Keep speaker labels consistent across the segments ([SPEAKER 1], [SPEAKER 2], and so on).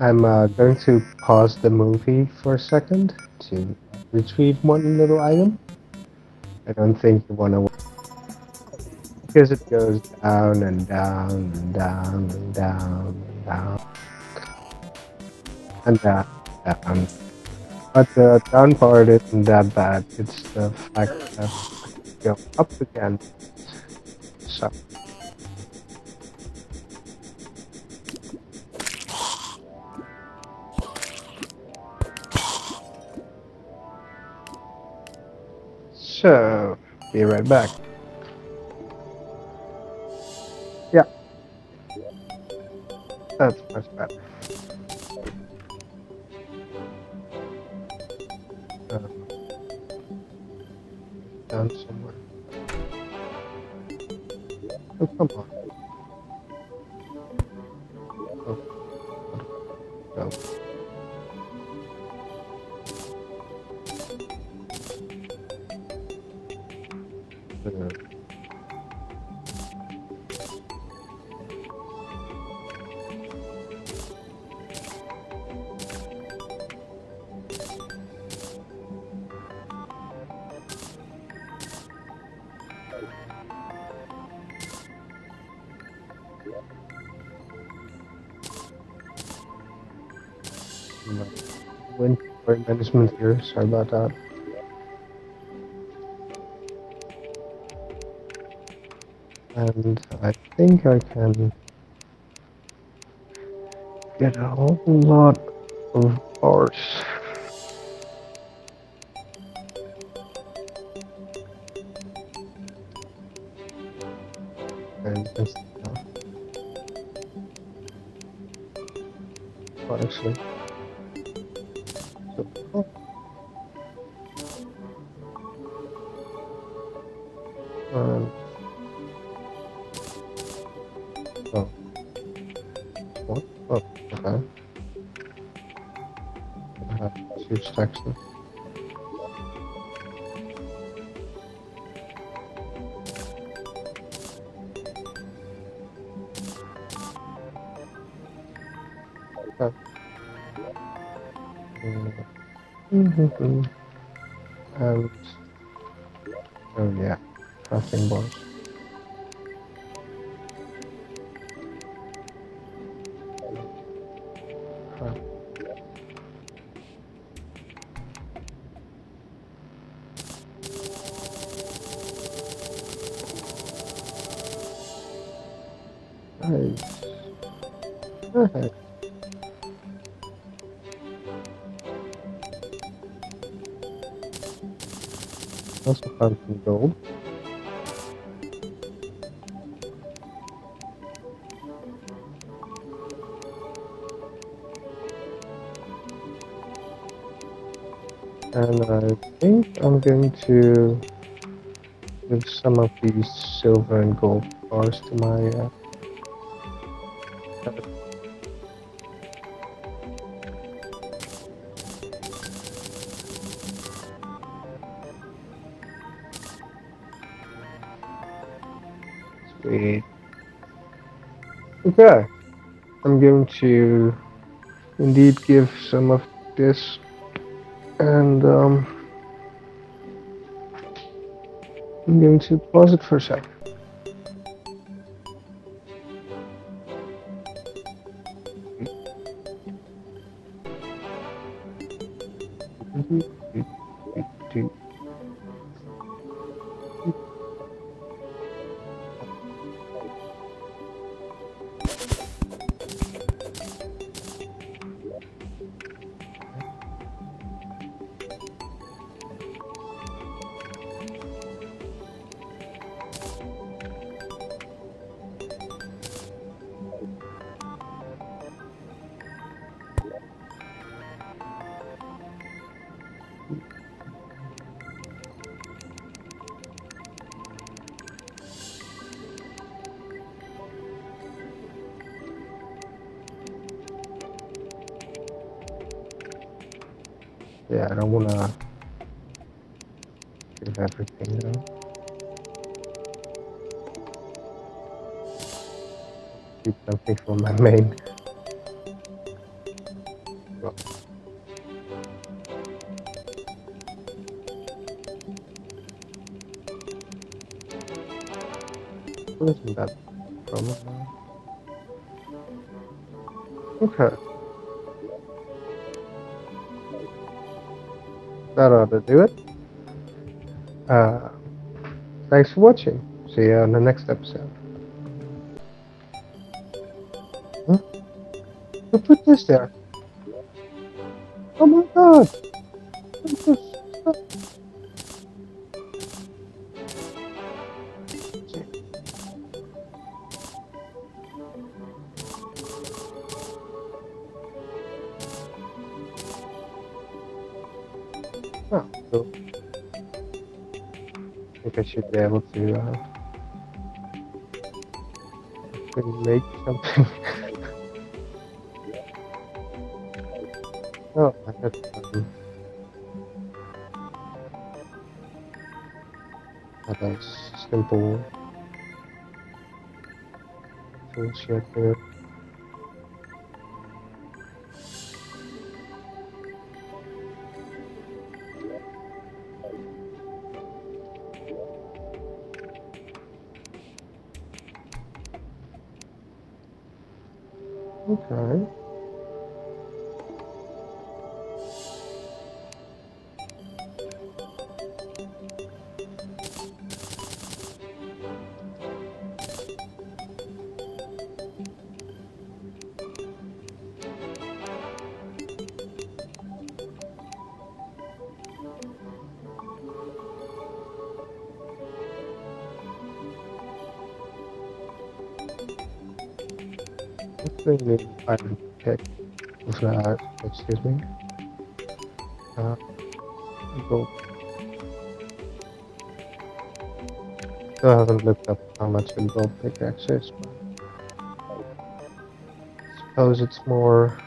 [SPEAKER 1] I'm uh, going to pause the movie for a second to retrieve one little item. I don't think you want to because it goes down and down and down and down and down and down. And down. But the down part isn't that bad. It's the fact that you go up again. So. So, be right back. Yeah. That's much better. Um, down somewhere. Oh, come on. Inventory management here. Sorry about that. And I think I can get a whole lot of bars. And. Oh, actually. Oh. What? Oh, okay. Two stacks of Okay. Mm-hmm. And oh yeah, crafting boards. Also found some gold. And I think I'm going to give some of these silver and gold bars to my uh, Sweet. Okay. I'm going to indeed give some of this and um, I'm going to pause it for a second. Yeah, I don't wanna give everything though. Keep something for my main. Isn't that from? Okay. That ought to do it. Uh, thanks for watching. See you on the next episode. Huh? Who put this there? Oh my god! Should be able to uh, make something. oh, I got have a simple bullshit here. Okay. Let's bring the item pick. Uh, excuse me. Uh, go. Still haven't looked up how much a gold pickaxe is, but suppose it's more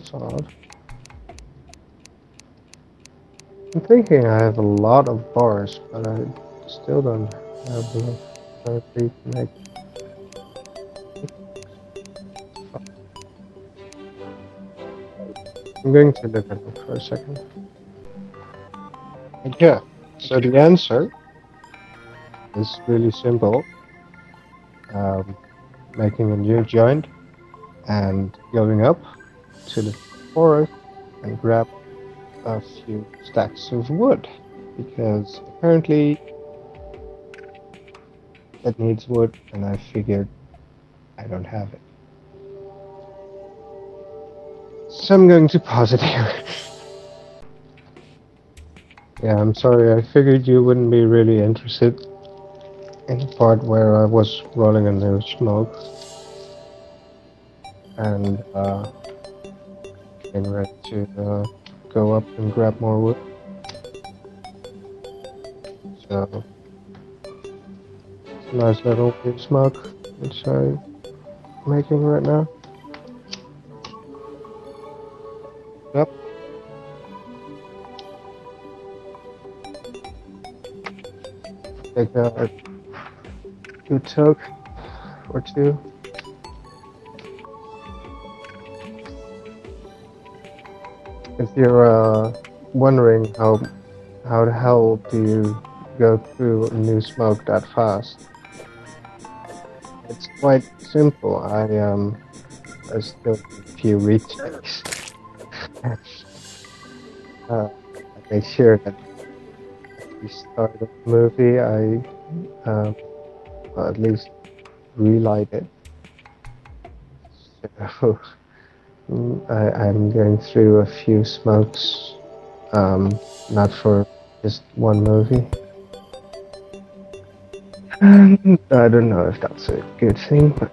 [SPEAKER 1] That's odd. I'm thinking I have a lot of bars, but I still don't have enough therapy to make. I'm going to look at it for a second. Yeah, so the answer is really simple. Um, making a new joint and going up to the forest and grab a few stacks of wood because apparently it needs wood and I figured I don't have it. So I'm going to pause it here. yeah, I'm sorry, I figured you wouldn't be really interested in the part where I was rolling in the smoke and uh, getting ready to uh, go up and grab more wood. So, it's a nice little big smoke which I'm making right now. Yep. Take a good toke or two. If you're uh, wondering how how the hell do you go through new smoke that fast, it's quite simple. I um I still do a few retakes. uh, I make sure that at start of the movie I um, well, at least relight it. So I, I'm going through a few smokes, um, not for just one movie. And I don't know if that's a good thing, but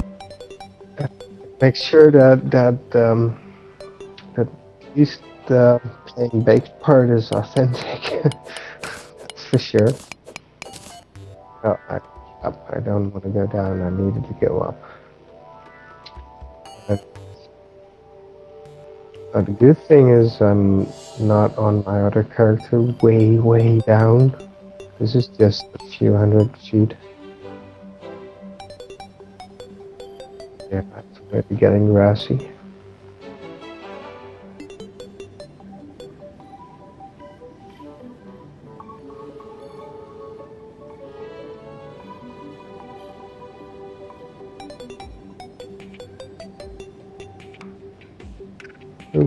[SPEAKER 1] make sure that that um, that at least the PlayingBaked part is authentic. that's for sure. Oh, I. I don't want to go down. I needed to go up. But the good thing is I'm not on my other character way, way down. This is just a few hundred feet. Yeah, it's maybe getting grassy.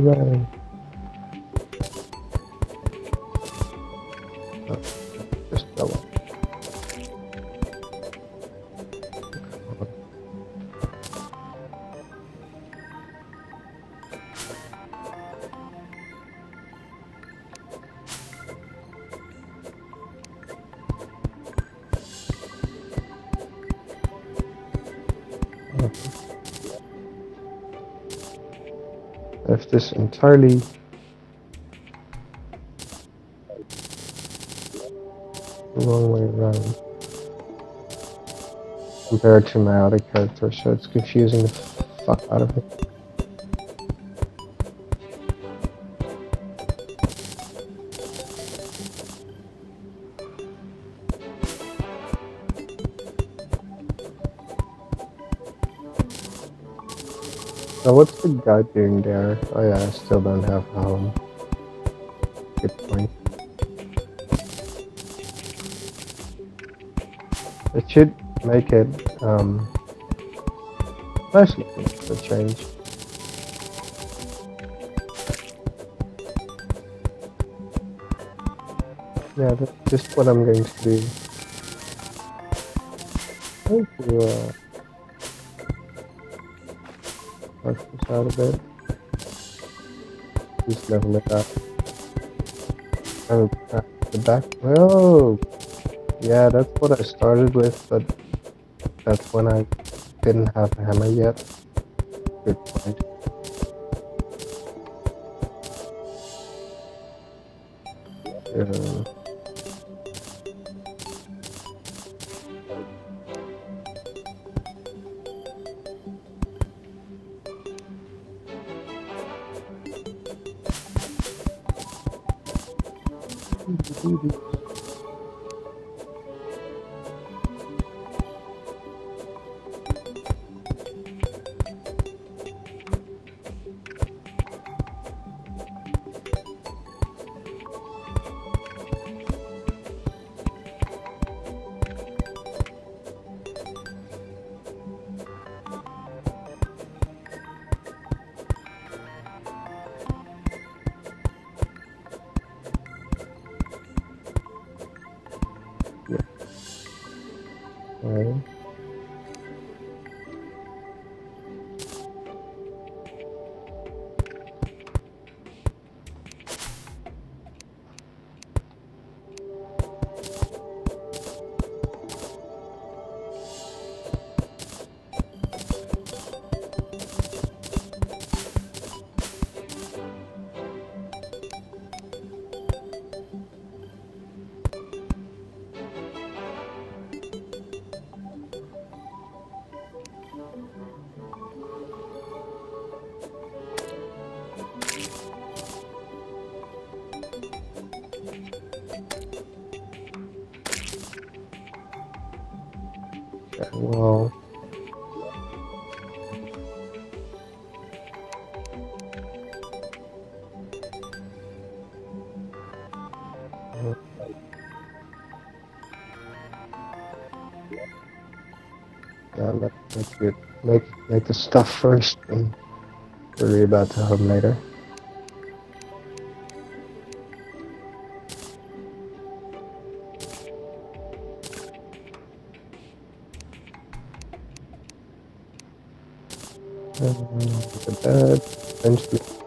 [SPEAKER 1] Hooray. This entirely wrong way around compared to my other character, so it's confusing the fuck out of me. What's the guy doing there? Oh yeah, I still don't have a home. Good point. It should make it um nice looking for change. Yeah, that's just what I'm going to do. Thank you, uh Work this out a bit. Just level it up. Oh, the back. Oh, yeah, that's what I started with, but that's when I didn't have a hammer yet. Good point. Yeah. 嗯哼。Okay, well. Uh, yeah, let, let's get make make the stuff first and worry about the home later. Um, the